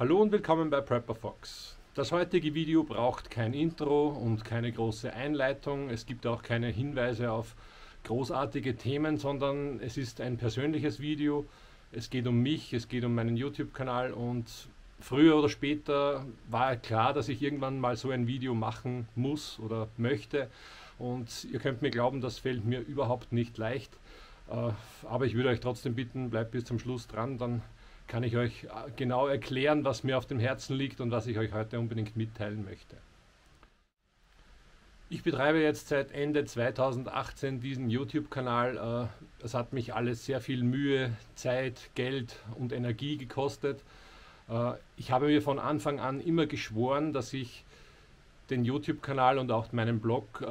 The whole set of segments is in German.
Hallo und willkommen bei Prepper Fox. Das heutige Video braucht kein Intro und keine große Einleitung. Es gibt auch keine Hinweise auf großartige Themen, sondern es ist ein persönliches Video. Es geht um mich, es geht um meinen YouTube-Kanal und früher oder später war klar, dass ich irgendwann mal so ein Video machen muss oder möchte. Und ihr könnt mir glauben, das fällt mir überhaupt nicht leicht. Äh, aber ich würde euch trotzdem bitten, bleibt bis zum Schluss dran, dann kann ich euch äh, genau erklären, was mir auf dem Herzen liegt und was ich euch heute unbedingt mitteilen möchte. Ich betreibe jetzt seit Ende 2018 diesen YouTube-Kanal. Äh, es hat mich alles sehr viel Mühe, Zeit, Geld und Energie gekostet. Äh, ich habe mir von Anfang an immer geschworen, dass ich den YouTube-Kanal und auch meinen Blog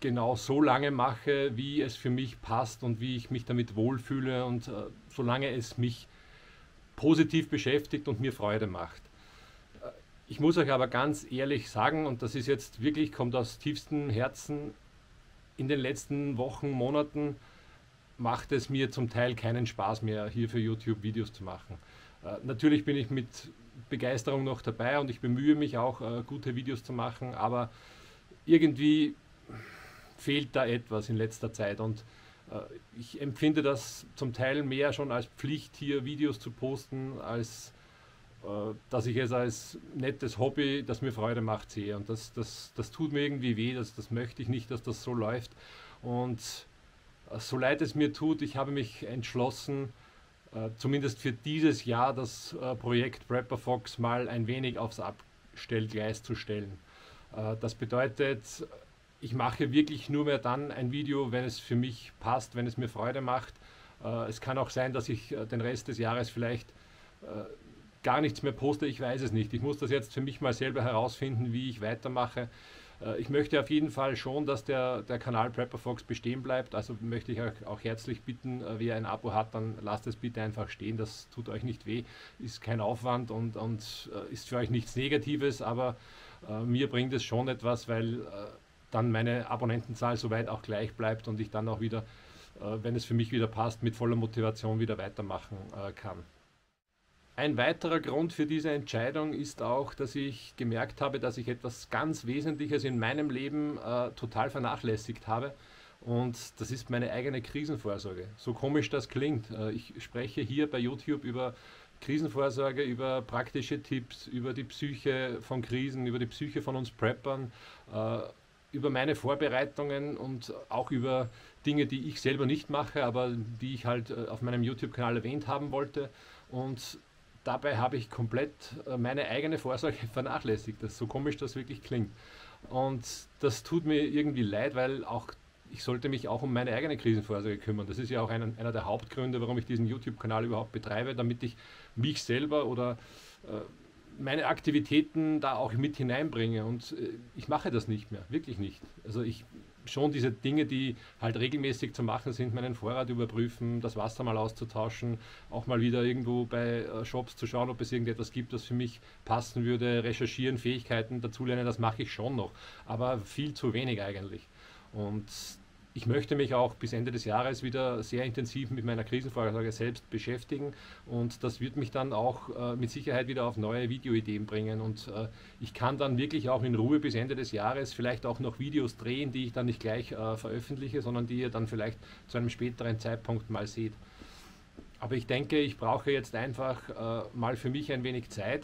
genau so lange mache, wie es für mich passt und wie ich mich damit wohlfühle und solange es mich positiv beschäftigt und mir Freude macht. Äh, ich muss euch aber ganz ehrlich sagen, und das ist jetzt wirklich, kommt aus tiefstem Herzen, in den letzten Wochen, Monaten macht es mir zum Teil keinen Spaß mehr, hier für YouTube Videos zu machen. Äh, natürlich bin ich mit Begeisterung noch dabei und ich bemühe mich auch, äh, gute Videos zu machen, aber irgendwie fehlt da etwas in letzter Zeit und ich empfinde das zum Teil mehr schon als Pflicht, hier Videos zu posten, als äh, dass ich es als nettes Hobby, das mir Freude macht, sehe. Und das, das, das tut mir irgendwie weh, das, das möchte ich nicht, dass das so läuft. Und äh, so leid es mir tut, ich habe mich entschlossen, zumindest für dieses Jahr das Projekt Prepper Fox mal ein wenig aufs Abstellgleis zu stellen. Das bedeutet, ich mache wirklich nur mehr dann ein Video, wenn es für mich passt, wenn es mir Freude macht. Äh, es kann auch sein, dass ich äh, den Rest des Jahres vielleicht äh, gar nichts mehr poste, ich weiß es nicht. Ich muss das jetzt für mich mal selber herausfinden, wie ich weitermache. Ich möchte auf jeden Fall schon, dass der, der Kanal Prepper Fox bestehen bleibt. Also möchte ich euch auch herzlich bitten, wer ein Abo hat, dann lasst es bitte einfach stehen. Das tut euch nicht weh, ist kein Aufwand und, und ist für euch nichts Negatives, aber äh, mir bringt es schon etwas, weil äh, dann meine Abonnentenzahl soweit auch gleich bleibt und ich dann auch wieder, äh, wenn es für mich wieder passt, mit voller Motivation wieder weitermachen äh, kann. Ein weiterer Grund für diese Entscheidung ist auch, dass ich gemerkt habe, dass ich etwas ganz Wesentliches in meinem Leben äh, total vernachlässigt habe. Und das ist meine eigene Krisenvorsorge. So komisch das klingt. Äh, ich spreche hier bei YouTube über Krisenvorsorge, über praktische Tipps, über die Psyche von Krisen, über die Psyche von uns Preppern, äh, über meine Vorbereitungen und auch über Dinge, die ich selber nicht mache, aber die ich halt äh, auf meinem YouTube-Kanal erwähnt haben wollte. Und dabei habe ich komplett äh, meine eigene Vorsorge vernachlässigt. Das so komisch das wirklich klingt. Und das tut mir irgendwie leid, weil auch ich sollte mich auch um meine eigene Krisenvorsorge kümmern. Das ist ja auch ein, einer der Hauptgründe, warum ich diesen YouTube-Kanal überhaupt betreibe, damit ich mich selber oder äh, meine Aktivitäten da auch mit hineinbringe. Und äh, ich mache das nicht mehr, wirklich nicht. Also ich schon diese Dinge, die halt regelmäßig zu machen sind, meinen Vorrat überprüfen, das Wasser mal auszutauschen, auch mal wieder irgendwo bei äh, Shops zu schauen, ob es irgendetwas gibt, das für mich passen würde, recherchieren, Fähigkeiten dazulernen, das mache ich schon noch, aber viel zu wenig eigentlich. Und ich möchte mich auch bis Ende des Jahres wieder sehr intensiv mit meiner Krisenvorsorge selbst beschäftigen. Und das wird mich dann auch äh, mit Sicherheit wieder auf neue Videoideen bringen. Und äh, ich kann dann wirklich auch in Ruhe bis Ende des Jahres vielleicht auch noch Videos drehen, die ich dann nicht gleich äh, veröffentliche, sondern die ihr dann vielleicht zu einem späteren Zeitpunkt mal seht. Aber ich denke, ich brauche jetzt einfach äh, mal für mich ein wenig Zeit,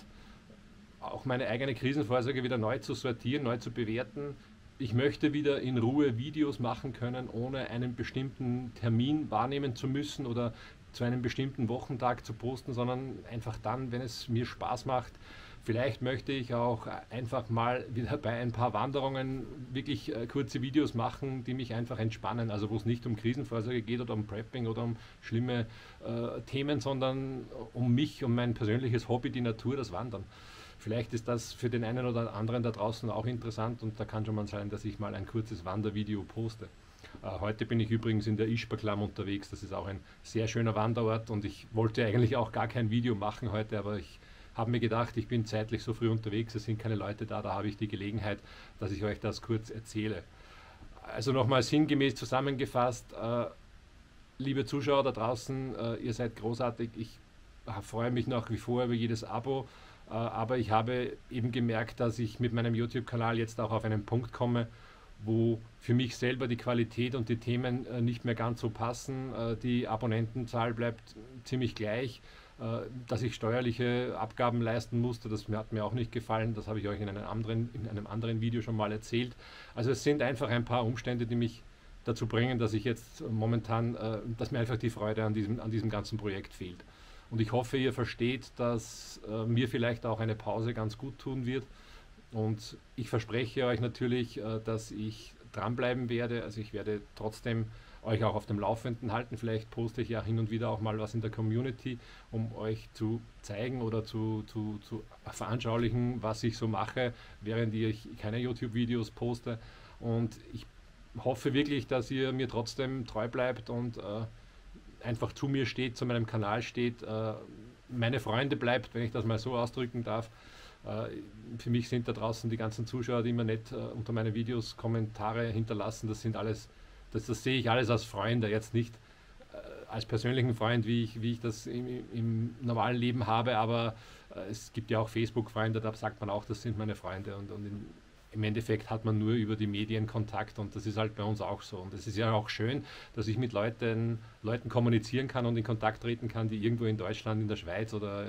auch meine eigene Krisenvorsorge wieder neu zu sortieren, neu zu bewerten, ich möchte wieder in Ruhe Videos machen können, ohne einen bestimmten Termin wahrnehmen zu müssen oder zu einem bestimmten Wochentag zu posten, sondern einfach dann, wenn es mir Spaß macht. Vielleicht möchte ich auch einfach mal wieder bei ein paar Wanderungen wirklich äh, kurze Videos machen, die mich einfach entspannen. Also wo es nicht um Krisenvorsorge geht oder um Prepping oder um schlimme äh, Themen, sondern um mich, um mein persönliches Hobby, die Natur, das Wandern. Vielleicht ist das für den einen oder anderen da draußen auch interessant und da kann schon mal sein, dass ich mal ein kurzes Wandervideo poste. Äh, heute bin ich übrigens in der Ischbergklamm unterwegs. Das ist auch ein sehr schöner Wanderort und ich wollte eigentlich auch gar kein Video machen heute, aber ich habe mir gedacht, ich bin zeitlich so früh unterwegs, es sind keine Leute da, da habe ich die Gelegenheit, dass ich euch das kurz erzähle. Also nochmal sinngemäß zusammengefasst, äh, liebe Zuschauer da draußen, äh, ihr seid großartig. Ich freue mich nach wie vor über jedes Abo, aber ich habe eben gemerkt, dass ich mit meinem YouTube-Kanal jetzt auch auf einen Punkt komme, wo für mich selber die Qualität und die Themen äh, nicht mehr ganz so passen. Äh, die Abonnentenzahl bleibt ziemlich gleich. Dass ich steuerliche Abgaben leisten musste, das hat mir auch nicht gefallen. Das habe ich euch in einem anderen, in einem anderen Video schon mal erzählt. Also es sind einfach ein paar Umstände, die mich dazu bringen, dass ich jetzt momentan, dass mir einfach die Freude an diesem, an diesem ganzen Projekt fehlt. Und ich hoffe, ihr versteht, dass äh, mir vielleicht auch eine Pause ganz gut tun wird. Und ich verspreche euch natürlich, äh, dass ich dranbleiben werde. Also ich werde trotzdem euch auch auf dem Laufenden halten. Vielleicht poste ich ja hin und wieder auch mal was in der Community, um euch zu zeigen oder zu, zu, zu veranschaulichen, was ich so mache, während ich keine YouTube-Videos poste. Und ich hoffe wirklich, dass ihr mir trotzdem treu bleibt und äh, einfach zu mir steht, zu meinem Kanal steht, äh, meine Freunde bleibt, wenn ich das mal so ausdrücken darf. Äh, für mich sind da draußen die ganzen Zuschauer, die immer nicht äh, unter meine Videos Kommentare hinterlassen, das sind alles, das, das sehe ich alles als Freunde, jetzt nicht als persönlichen Freund, wie ich, wie ich das im, im normalen Leben habe, aber es gibt ja auch Facebook-Freunde, da sagt man auch, das sind meine Freunde und, und in, im Endeffekt hat man nur über die Medien Kontakt und das ist halt bei uns auch so. Und es ist ja auch schön, dass ich mit Leuten, Leuten kommunizieren kann und in Kontakt treten kann, die irgendwo in Deutschland, in der Schweiz oder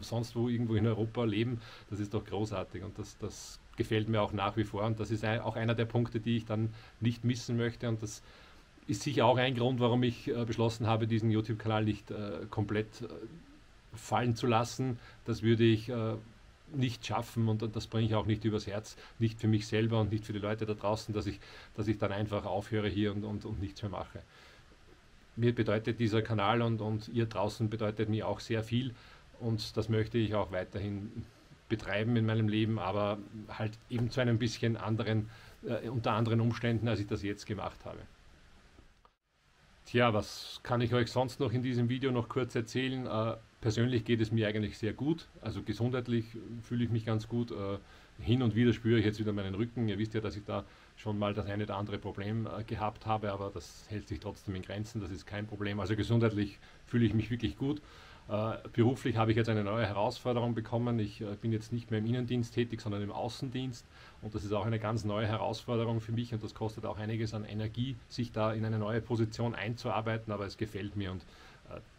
sonst wo irgendwo in Europa leben. Das ist doch großartig und das, das gefällt mir auch nach wie vor. Und das ist auch einer der Punkte, die ich dann nicht missen möchte. Und das ist sicher auch ein Grund, warum ich äh, beschlossen habe, diesen YouTube-Kanal nicht äh, komplett äh, fallen zu lassen. Das würde ich nicht schaffen und das bringe ich auch nicht übers Herz, nicht für mich selber und nicht für die Leute da draußen, dass ich, dass ich dann einfach aufhöre hier und, und, und nichts mehr mache. Mir bedeutet dieser Kanal und, und ihr draußen bedeutet mir auch sehr viel und das möchte ich auch weiterhin betreiben in meinem Leben, aber halt eben zu einem bisschen anderen, äh, unter anderen Umständen, als ich das jetzt gemacht habe. Tja, was kann ich euch sonst noch in diesem Video noch kurz erzählen? Äh, persönlich geht es mir eigentlich sehr gut. Also gesundheitlich fühle ich mich ganz gut. Äh, hin und wieder spüre ich jetzt wieder meinen Rücken. Ihr wisst ja, dass ich da schon mal das eine oder andere Problem äh, gehabt habe, aber das hält sich trotzdem in Grenzen. Das ist kein Problem. Also gesundheitlich fühle ich mich wirklich gut. Äh, beruflich habe ich jetzt eine neue Herausforderung bekommen. Ich bin jetzt nicht mehr im Innendienst tätig, sondern im Außendienst. Und das ist auch eine ganz neue Herausforderung für mich und das kostet auch einiges an Energie, sich da in eine neue Position einzuarbeiten, aber es gefällt mir und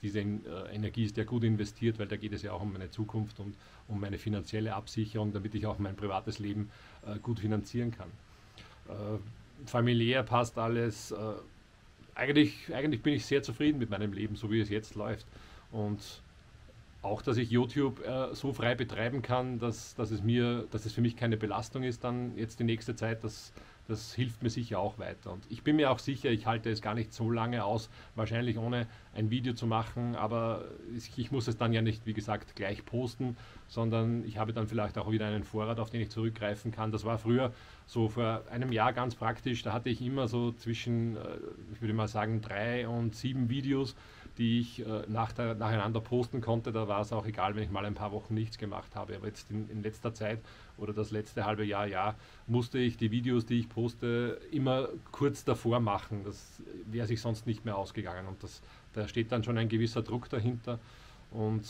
diese äh, Energie ist ja gut investiert, weil da geht es ja auch um meine Zukunft und um meine finanzielle Absicherung, damit ich auch mein privates Leben äh, gut finanzieren kann. Äh, familiär passt alles. eigentlich, eigentlich bin ich sehr zufrieden mit meinem Leben, so wie es jetzt läuft. Und auch, dass ich YouTube äh, so frei betreiben kann, dass, dass, es mir, dass es für mich keine Belastung ist, dann jetzt die nächste Zeit, das, das hilft mir sicher auch weiter. Und ich bin mir auch sicher, ich halte es gar nicht so lange aus, wahrscheinlich ohne ein Video zu machen, aber ich, muss es dann ja nicht, wie gesagt, gleich posten, sondern ich habe dann vielleicht auch wieder einen Vorrat, auf den ich zurückgreifen kann. Das war früher so vor einem Jahr ganz praktisch, da hatte ich immer so zwischen, äh, ich würde mal sagen, drei und sieben Videos die ich äh, nach der, nacheinander posten konnte. Da war es auch egal, wenn ich mal ein paar Wochen nichts gemacht habe. Aber jetzt in, in, letzter Zeit oder das letzte halbe Jahr, ja, musste ich die Videos, die ich poste, immer kurz davor machen. Das wäre sich sonst nicht mehr ausgegangen. Und das, da steht dann schon ein gewisser Druck dahinter. Und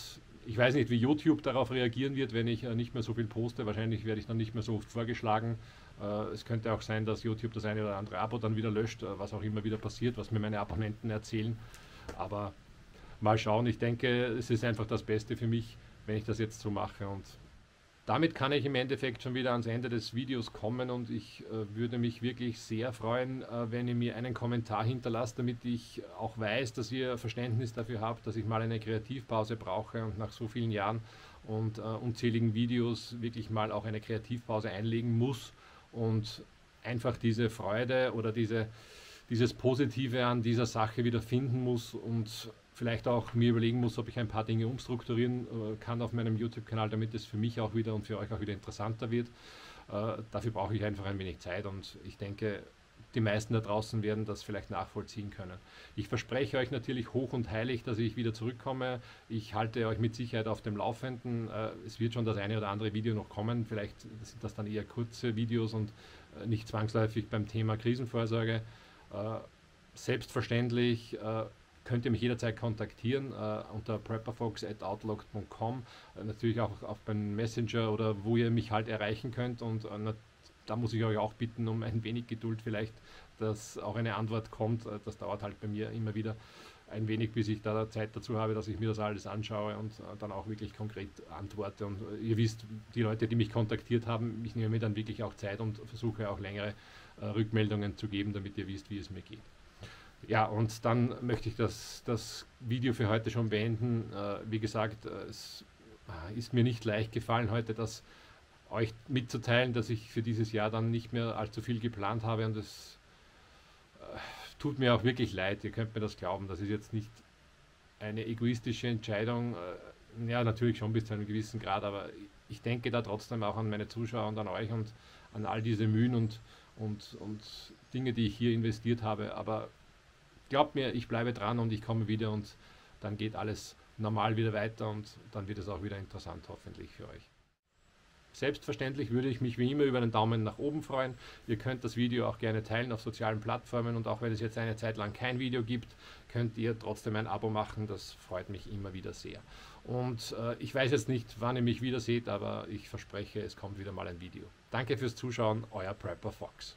ich weiß nicht, wie YouTube darauf reagieren wird, wenn ich äh, nicht mehr so viel poste. Wahrscheinlich werde ich dann nicht mehr so oft vorgeschlagen. Äh, es könnte auch sein, dass YouTube das eine oder andere Abo dann wieder löscht, äh, was auch immer wieder passiert, was mir meine Abonnenten erzählen. Aber mal schauen, ich denke, es ist einfach das Beste für mich, wenn ich das jetzt so mache. Und damit kann ich im Endeffekt schon wieder ans Ende des Videos kommen. Und ich äh, würde mich wirklich sehr freuen, äh, wenn ihr mir einen Kommentar hinterlasst, damit ich auch weiß, dass ihr Verständnis dafür habt, dass ich mal eine Kreativpause brauche und nach so vielen Jahren und äh, unzähligen Videos wirklich mal auch eine Kreativpause einlegen muss. Und einfach diese Freude oder diese dieses Positive an dieser Sache wieder finden muss und vielleicht auch mir überlegen muss, ob ich ein paar Dinge umstrukturieren äh, kann auf meinem YouTube-Kanal, damit es für mich auch wieder und für euch auch wieder interessanter wird. Äh, dafür brauche ich einfach ein wenig Zeit und ich denke, die meisten da draußen werden das vielleicht nachvollziehen können. Ich verspreche euch natürlich hoch und heilig, dass ich wieder zurückkomme. Ich halte euch mit Sicherheit auf dem Laufenden. Äh, es wird schon das eine oder andere Video noch kommen. Vielleicht sind das dann eher kurze Videos und nicht zwangsläufig beim Thema Krisenvorsorge. Äh, selbstverständlich äh, könnt ihr mich jederzeit kontaktieren äh, unter prepperfox.outlook.com. Äh, natürlich auch auf beim Messenger oder wo ihr mich halt erreichen könnt. Und äh, da muss ich euch auch bitten um ein wenig Geduld vielleicht, dass auch eine Antwort kommt. Äh, das dauert halt bei mir immer wieder ein wenig, bis ich da Zeit dazu habe, dass ich mir das alles anschaue und dann auch wirklich konkret antworte. Und ihr wisst, die Leute, die mich kontaktiert haben, ich nehme mir dann wirklich auch Zeit und versuche auch längere Rückmeldungen zu geben, damit ihr wisst, wie es mir geht. Ja, und dann möchte ich das, das Video für heute schon beenden. Äh, wie gesagt, äh, es äh, ist mir nicht leicht gefallen, heute das euch mitzuteilen, dass ich für dieses Jahr dann nicht mehr allzu viel geplant habe und es äh, tut mir auch wirklich leid. Ihr könnt mir das glauben. Das ist jetzt nicht eine egoistische Entscheidung. Äh, ja, natürlich schon bis zu einem gewissen Grad, aber ich denke da trotzdem auch an meine Zuschauer und an euch und an all diese Mühen und, und, und Dinge, die ich hier investiert habe. Aber glaubt mir, ich bleibe dran und ich komme wieder und dann geht alles normal wieder weiter und dann wird es auch wieder interessant hoffentlich für euch. Selbstverständlich würde ich mich wie immer über einen Daumen nach oben freuen. Ihr könnt das Video auch gerne teilen auf sozialen Plattformen und auch wenn es jetzt eine Zeit lang kein Video gibt, könnt ihr trotzdem ein Abo machen. Das freut mich immer wieder sehr. Und äh, ich weiß jetzt nicht, wann ihr mich wieder seht, aber ich verspreche, es kommt wieder mal ein Video. Danke fürs Zuschauen, euer Prepper Fox.